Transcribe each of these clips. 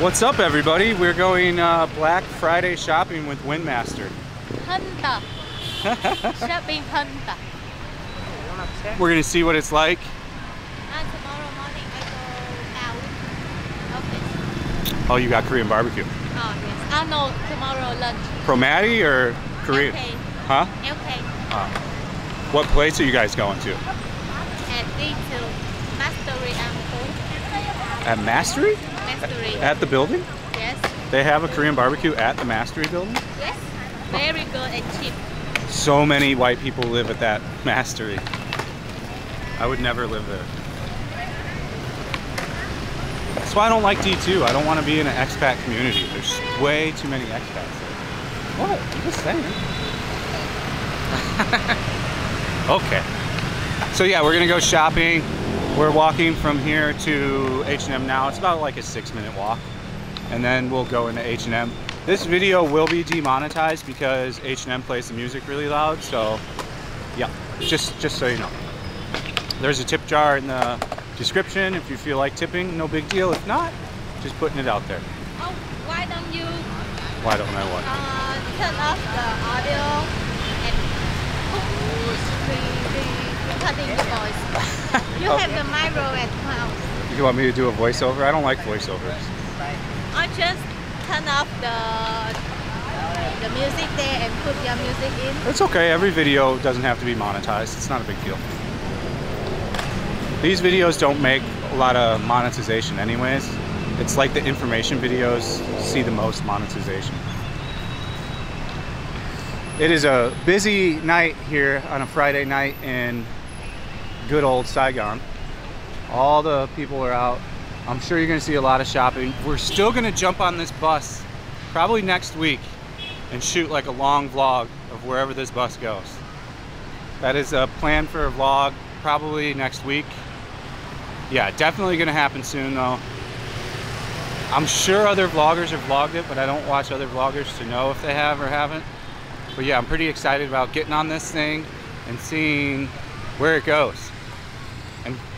What's up, everybody? We're going uh, Black Friday shopping with Windmaster. Hunter. Shopping Hunter. We're gonna see what it's like. And tomorrow morning I go out office. Oh, you got Korean barbecue. Oh yes. I know tomorrow lunch. Promati or Korean? Okay. Huh? Okay. Uh, what place are you guys going to? And D2. Masteri and food. At Masteri? Masteri. At the building? yes. They have a Korean barbecue at the Masteri building? Yes. Very good and cheap. So many white people live at that Masteri. I would never live there. That's why I don't like D2. I don't want to be in an expat community. There's way too many expats there. What? I'm just saying. okay. So yeah, we're gonna go shopping. We're walking from here to H&M now. It's about like a six minute walk. And then we'll go into H&M. This video will be demonetized because H&M plays the music really loud. So yeah, just, just so you know. There's a tip jar in the description if you feel like tipping, no big deal. If not, just putting it out there. Oh, why don't you Why don't I want? uh, turn off the audio and cutting the voice? You have the micro at house. You want me to do a voiceover? I don't like voiceovers. Or just turn off the the music there and put your music in. It's okay. Every video doesn't have to be monetized. It's not a big deal. These videos don't make a lot of monetization anyways. It's like the information videos see the most monetization. It is a busy night here on a Friday night in good old Saigon. All the people are out. I'm sure you're gonna see a lot of shopping. We're still gonna jump on this bus probably next week and shoot like a long vlog of wherever this bus goes. That is a plan for a vlog probably next week. Yeah, definitely gonna happen soon though. I'm sure other vloggers have vlogged it, but I don't watch other vloggers to know if they have or haven't. But yeah, I'm pretty excited about getting on this thing and seeing where it goes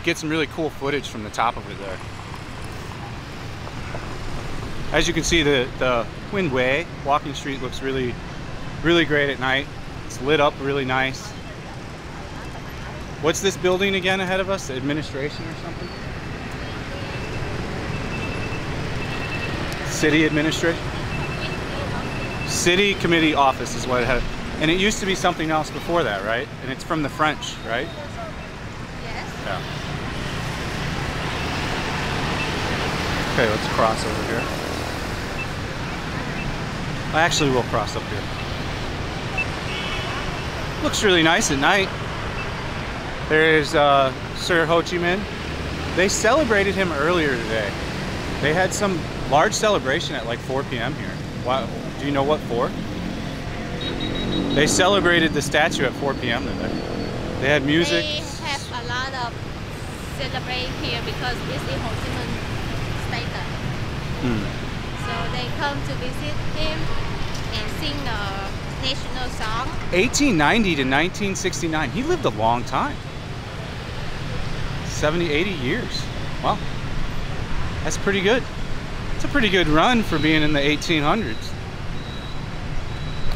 get some really cool footage from the top of it there. As you can see, the, the Nguyen Hue walking street looks really, really great at night. It's lit up really nice. What's this building again ahead of us? Administration or something? City administration? City committee office is what it had. And it used to be something else before that, right? And it's from the French, right? Yes. Yeah. Okay, let's cross over here. I actually, we'll cross up here. Looks really nice at night. There's uh, Sir Ho Chi Minh. They celebrated him earlier today. They had some large celebration at like 4 p.m. here. Wow. Do you know what for? They celebrated the statue at 4 p.m. today. They had music. They have a lot of celebrate here because this is Ho Chi Minh. Hmm. So they come to visit him and sing the national song. 1890 to 1969. He lived a long time. 70, 80 years. Wow. That's pretty good. It's a pretty good run for being in the 1800s.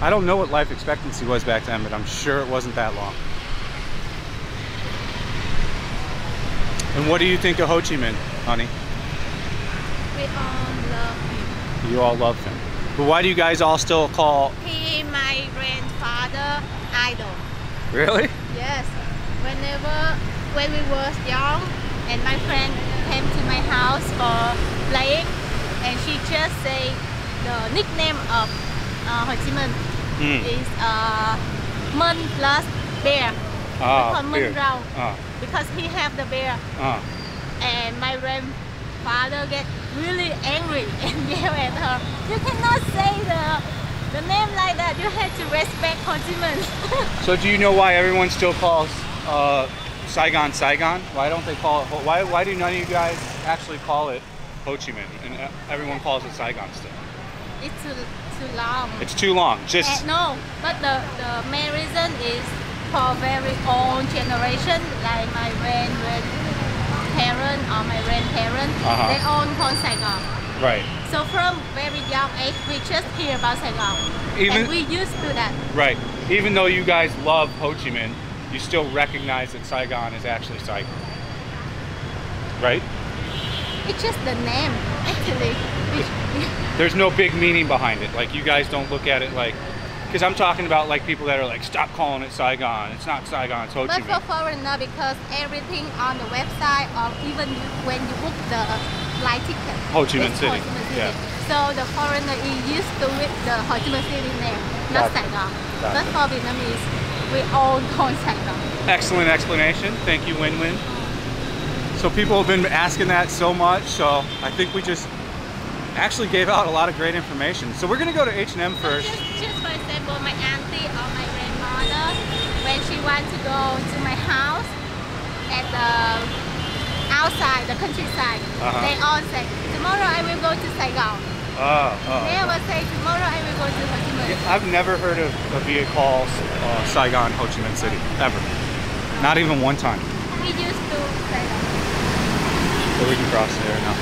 I don't know what life expectancy was back then, but I'm sure it wasn't that long. And what do you think of Ho Chi Minh, honey? Love him. You all love him. But why do you guys all still call... He my grandfather idol. Really? Yes. Whenever when we was young and my friend came to my house for playing and she just say the nickname of uh, Ho Chi Minh Hmm. is uh, Minh plus bear. Ah, beer. Minh Ah, because he have the bear ah. and my grandfather get really angry and yell at her. You cannot say the the name like that. You have to respect Ho Chi Minh. So do you know why everyone still calls uh, Saigon Saigon? Why don't they call it? Why why do none of you guys actually call it Ho Chi Minh and uh, everyone calls it Saigon still? it's too, too long. It's too long. Uh, Just no, but the, the main reason is for very old generation, like my grand grand grandparent or my grandparents, Uh-huh. they own call Saigon. right. So from very young age, we just hear about Saigon. Even- and we used to that. Right. Even though you guys love Ho Chi Minh, you still recognize that Saigon is actually Saigon. Right? It's just the name, actually. There's no big meaning behind it. Like you guys don't look at it like because I'm talking about like people that are like stop calling it Saigon. It's not Saigon, it's Ho Chi but for Minh. foreigner, because everything on the website or even you, when you book the flight ticket, Ho Chi Minh City, Ho Chi Minh City. yeah. So the foreigner is used to with the Ho Chi Minh City name, not Gotcha. Saigon. Gotcha. But for Vietnamese, we all call Saigon. Excellent explanation. Thank you, Win Win. So people have been asking that so much, so I think we just actually gave out a lot of great information. So we're gonna go to H&M first. Just, just for my auntie or my grandmother, when she wants to go to my house at the outside, the countryside, Uh-huh. they all say, tomorrow I will go to Saigon. Oh, oh. They will say, tomorrow I will go to Ho Chi Minh. Yeah, I've never heard of a VA call uh, Saigon, Ho Chi Minh City, ever. Not even one time. We used to that. So we can cross there now.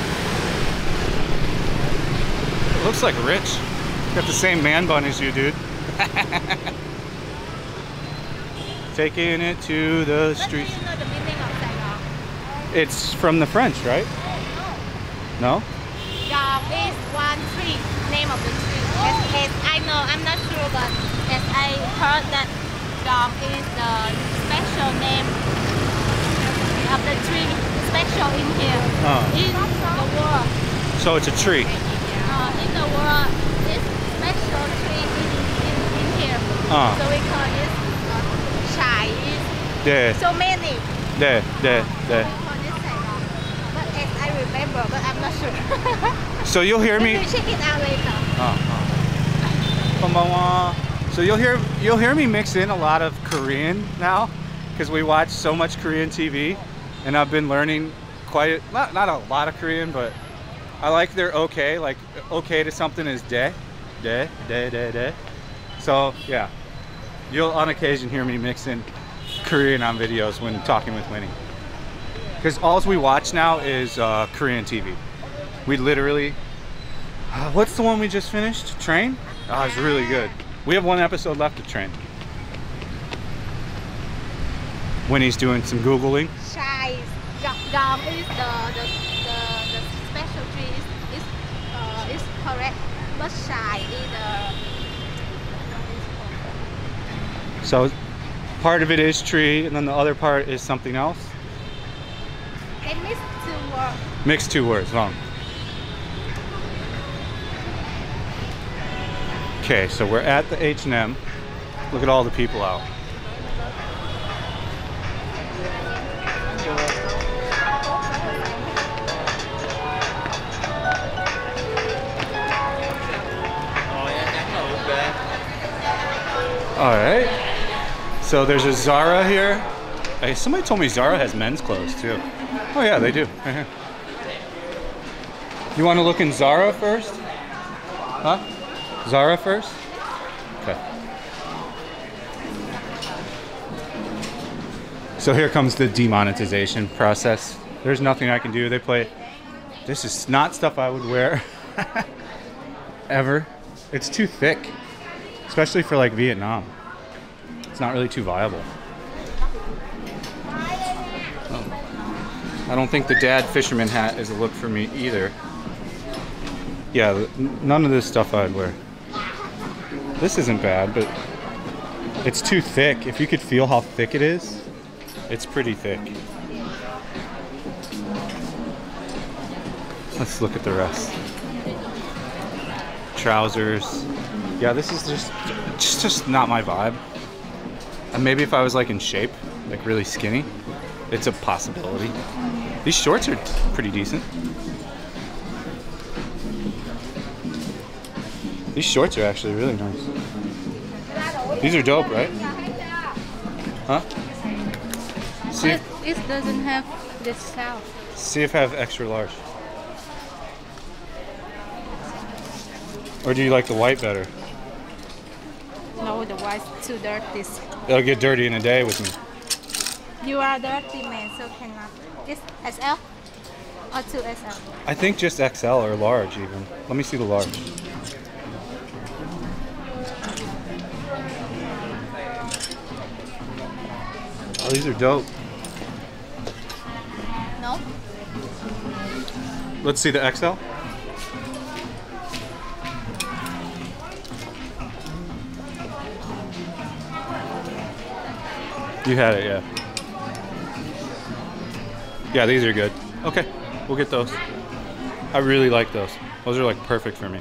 It looks like Rich. Got the same man bun as you, dude. Taking it to the do you streets. know the meaning of Saigon? It's from the French, right? No? Dog is one tree, name of the tree. As, as I know, I'm not sure, but as I heard that dog is the special name of the tree, special in here. Oh. In the world, So it's a tree. uh, in the world, this special tree in, in, in Ah. So we call it uh, So many. there, there, So there. we call this Saigon. But as I remember, but I'm not sure. So you'll hear me. Maybe check it out later. Oh, Konbanwa. So you'll hear you'll hear me mix in a lot of Korean now because we watch so much Korean TV and I've been learning quite not not a lot of Korean but I like their okay like okay to something is de de de de de. So yeah, you'll on occasion hear me mix in Korean on videos when talking with Winnie because all we watch now is uh, Korean TV. We literally uh, what's the one we just finished? Train? Oh, it's really good. We have one episode left of Train. Winnie's doing some Googling. Chai dog is the the, the, the special tree is is, uh, is correct, but is the So part of it is tree, and then the other part is something else. they mix two words. Mixed two words, wrong. Okay, so we're at the H&M. Look at all the people out. All right. So there's a Zara here. Hey, somebody told me Zara has men's clothes too. Oh yeah, they do. You want to look in Zara first? Huh? Zara first? Okay. So here comes the demonetization process. There's nothing I can do. They play. This is not stuff I would wear ever. It's too thick, especially for like Vietnam. It's not really too viable. Oh. I don't think the dad fisherman hat is a look for me either. Yeah, none of this stuff I'd wear. This isn't bad, but it's too thick. If you could feel how thick it is, it's pretty thick. Let's look at the rest. Trousers. Yeah, this is just just just not my vibe. And maybe if I was like in shape, like really skinny, it's a possibility. These shorts are pretty decent. These shorts are actually really nice. These are dope, right? Huh? See if, it doesn't have this sound. see if I have extra large. Or do you like the white better? No, the white's too dirty. It'll get dirty in a day with me. You are dirty man, so cannot. This SL. or 2XL? I think just XL or large even. Let me see the large. Oh, these are dope. No? Let's see the XL. You had it, yeah. Yeah, these are good. Okay, we'll get those. I really like those. Those are like perfect for me.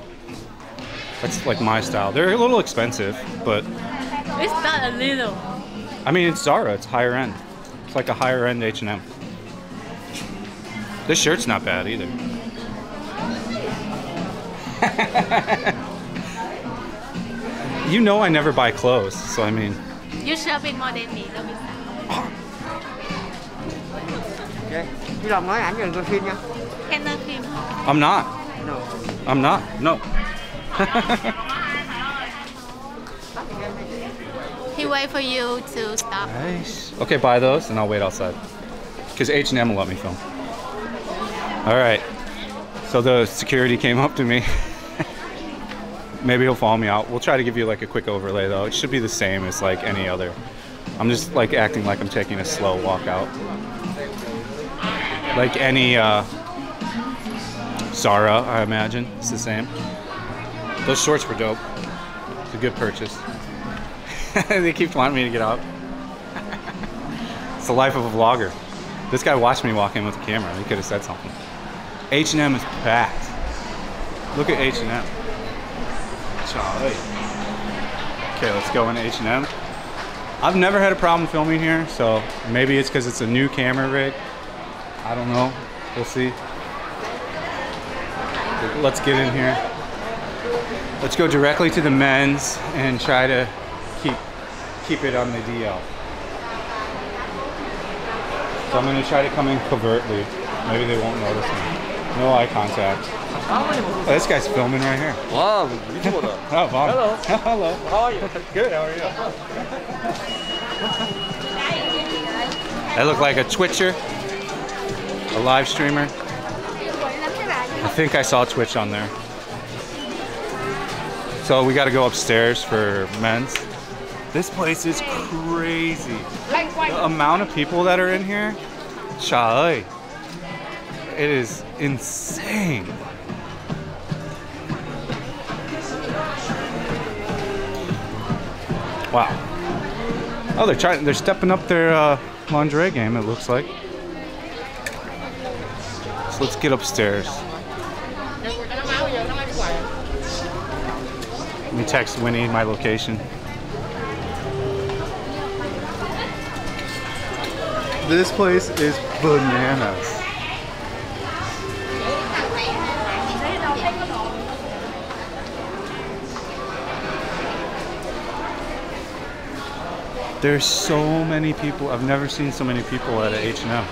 That's like my style. They're a little expensive, but It's not a little. I mean it's Zara. It's higher end. It's like a higher end H&M. This shirt's not bad either. you know I never buy clothes, so I mean, You shopping more than me. Let me see. Ok. Hy Lộc nói ảnh đừng coi phim nha. Kenner cream. I'm not. No. I'm not. No. He wait for you to stop. Nice. Okay, buy those and I'll wait outside. Because H&M will let me film. All right. So the security came up to me. Maybe he'll follow me out. We'll try to give you like a quick overlay though. It should be the same as like any other. I'm just like acting like I'm taking a slow walk out. Like any uh, Zara, I imagine. It's the same. Those shorts were dope. It's a good purchase. they keep wanting me to get out. it's the life of a vlogger. This guy watched me walk in with the camera. He could have said something. H&M is packed. Look at H&M. Charlie. Okay, let's go into H&M. I've never had a problem filming here, so maybe it's because it's a new camera rig. I don't know. We'll see. Let's get in here. Let's go directly to the men's and try to keep keep it on the DL. So I'm gonna try to come in covertly. Maybe they won't notice me. No eye contact. Oh, this guy's filming right here. Wow, oh, Hello. Hello. How are you? Good, how are you? I look like a Twitcher, a live streamer. I think I saw Twitch on there. So we got to go upstairs for men's. This place is crazy. The amount of people that are in here, shy. It is insane. Wow. Oh, they're trying. They're stepping up their uh, lingerie game. It looks like. So let's get upstairs. Let me text Winnie my location. This place is bananas. There's so many people. I've never seen so many people at a H&M.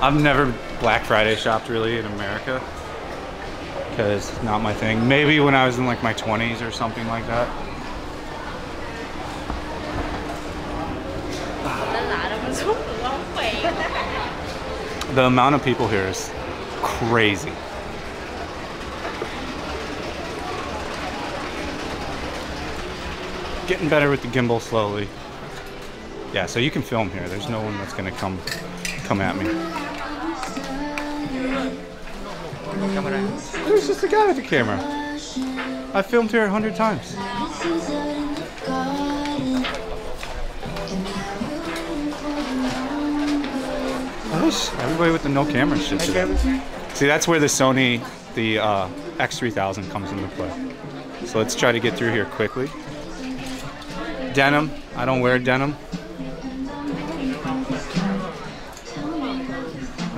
I've never Black Friday shopped really in America because it's not my thing. Maybe when I was in like my 20s or something like that. The amount of people here is crazy. Getting better with the gimbal slowly. Yeah, so you can film here. There's no one that's gonna come come at me. There's just a guy with a camera. I filmed here a hundred times. Wish everybody with the no camera shit. See, that's where the Sony, the uh, X3000 comes into play. So let's try to get through here quickly. Denim. I don't wear denim.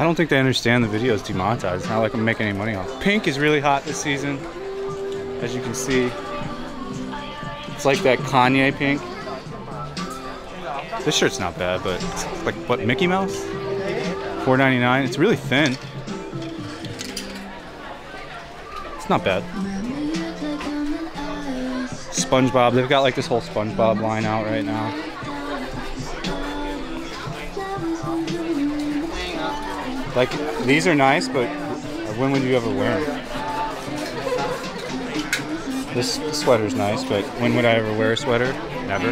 I don't think they understand the video is demonetized. It's not like I'm making any money off. Pink is really hot this season, as you can see. It's like that Kanye pink. This shirt's not bad, but like what Mickey Mouse? $4.99. It's really thin. It's not bad. SpongeBob. They've got like this whole SpongeBob line out right now. Like these are nice, but when would you ever wear them? This sweater's nice, but when would I ever wear a sweater? Never.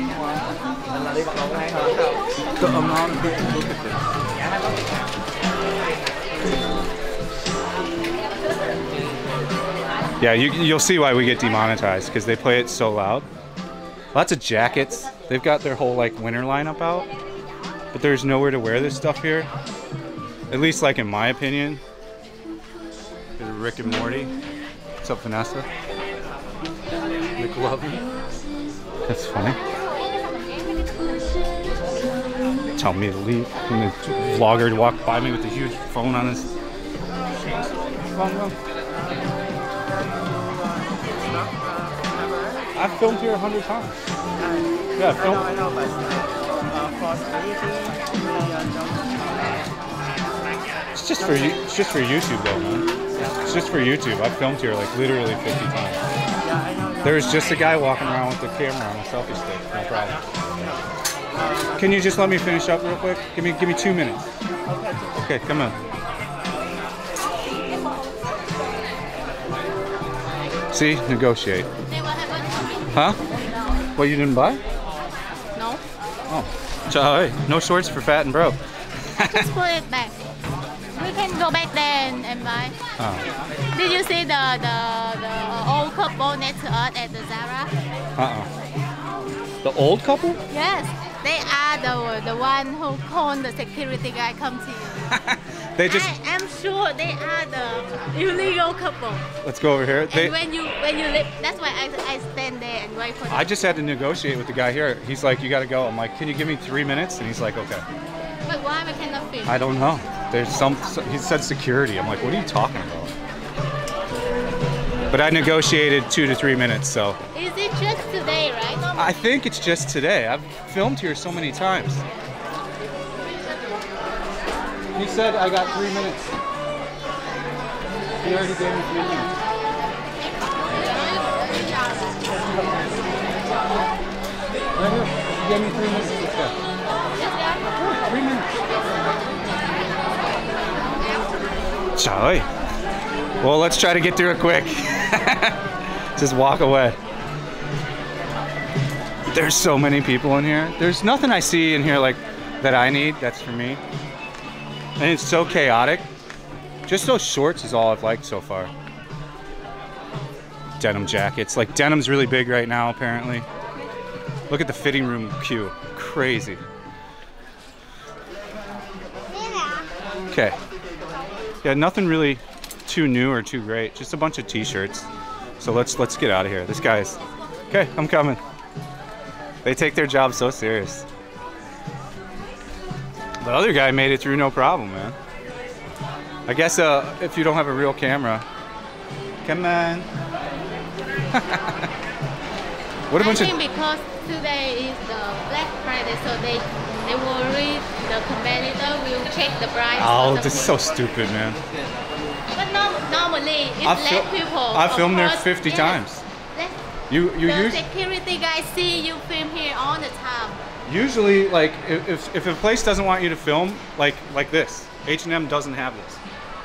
Yeah, you, you'll see why we get demonetized because they play it so loud. Lots of jackets. They've got their whole like winter lineup out, but there's nowhere to wear this stuff here. At least, like in my opinion. There's Rick and Morty. What's up, Vanessa? McLovin. That's funny. Tell me to leave. And the vlogger walked by me with a huge phone on his. Come on, come on. I've filmed here a hundred times. Yeah, I've filmed. I know, but uh, for stability, It's just for you. It's just for YouTube though, man. It's just for YouTube. I've filmed here like literally 50 times. know. There's just a guy walking around with the camera on a selfie stick. No problem. Can you just let me finish up real quick? Give me give me two minutes. Okay, come on. See, negotiate. They will have a Huh? What you didn't buy? No. Oh, so, hey, no shorts for fat and broke. Just put it back. We can go back there and, and buy. Oh, ah. Did you see the, the, the old couple next to us at the Zara? uh-uh. The old couple? Yes. They are the, the one who called the security guy come to you. they just I am sure they are the illegal couple. let's go over here. They, and when you when you live, that's why I, I stand there and wait for them. I just had to negotiate with the guy here. He's like, "You got to go." I'm like, "Can you give me three minutes?" And he's like, "Okay." But why we cannot film? I don't know. There's some. He said security. I'm like, "What are you talking about?" But I negotiated two to three minutes, so Is it just today, right? I think it's just today. I've filmed here so many times. He said I got three minutes. He already gave me three minutes. Right here. He gave me three minutes. Trời. Well, let's try to get through it quick. Just walk away. There's so many people in here. There's nothing I see in here like that I need. That's for me. And it's so chaotic. Just those shorts is all I've liked so far. Denim jackets. Like denim's really big right now apparently. Look at the fitting room queue. Crazy. Okay. Yeah, nothing really too new or too great. Just a bunch of t-shirts. So let's let's get out of here. This guy's Okay, I'm coming. They take their job so serious. The other guy made it through no problem, man. I guess uh, if you don't have a real camera, come on. what a I bunch think of because today is the Black Friday, so they they worry the competitor will check the price. oh, the this is so stupid, man. But no, normally it's I've less people. I've filmed there 50 yes, times. You you the use security guys see you film here all the time. usually like if, if if a place doesn't want you to film like like this, H&M doesn't have this.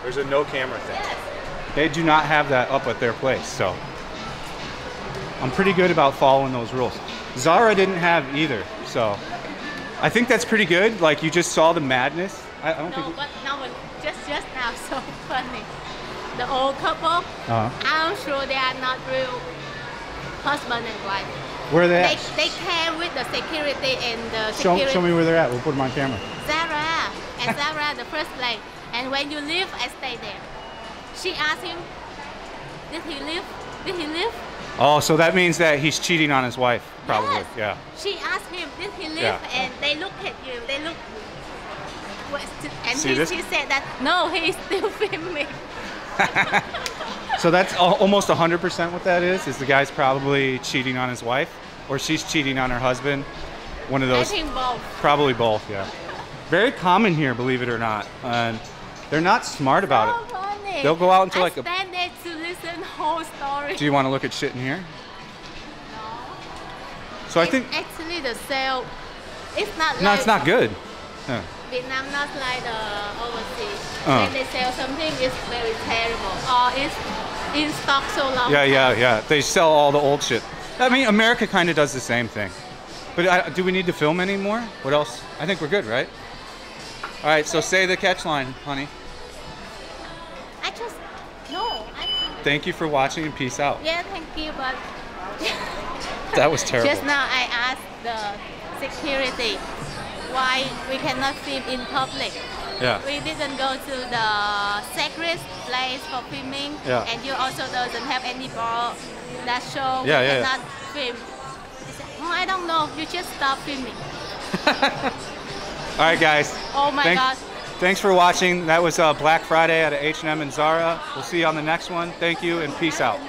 There's a no camera thing. Yes. They do not have that up at their place, so I'm pretty good about following those rules. Zara didn't have either, so I think that's pretty good. Like you just saw the madness. I, I don't No, think. but no, but just just now, so funny. The old couple, Uh, I'm sure they are not real husband and wife. where are they They, at? they came with the security and the Show, security. show me where they're at. We'll put them on camera. Zara and Zara the first place. And when you leave, I stay there. She asked him, "Did he leave? Did he leave?" Oh, so that means that he's cheating on his wife, probably. Yes. Yeah. She asked him, "Did he leave?" Yeah. And they look at you. They look. And See he, this? he said that no, he's still filming. So that's almost 100% what that is. Is the guy's probably cheating on his wife, or she's cheating on her husband? One of those. both. Probably both. Yeah. Very common here, believe it or not. And they're not smart about so it. funny. They'll go out into I like a- stand there to listen whole story. Do you want to look at shit in here? So I think actually the sale. It's not. no, like, it's not good. Yeah. Vietnam not like the overseas. Uh. When they sell something, it's very terrible or it's in stock so long. Yeah, yeah, yeah. They sell all the old shit. I mean, America kind of does the same thing. But I, do we need to film anymore? What else? I think we're good, right? All right, so say the catch line, honey. I just no. I Thank you for watching and peace out. yeah, thank you, but That was terrible. just now I asked the security why we cannot film in public. Yeah. We didn't go to the sacred place for filming, Yeah. and you also doesn't have any ball that show Yeah, we yeah, yeah. cannot film. I said, oh, I don't know. You just stop filming. All right, guys. Oh my Thank- God. Thanks for watching. That was uh, Black Friday at H&M and Zara. We'll see you on the next one. Thank you and peace out.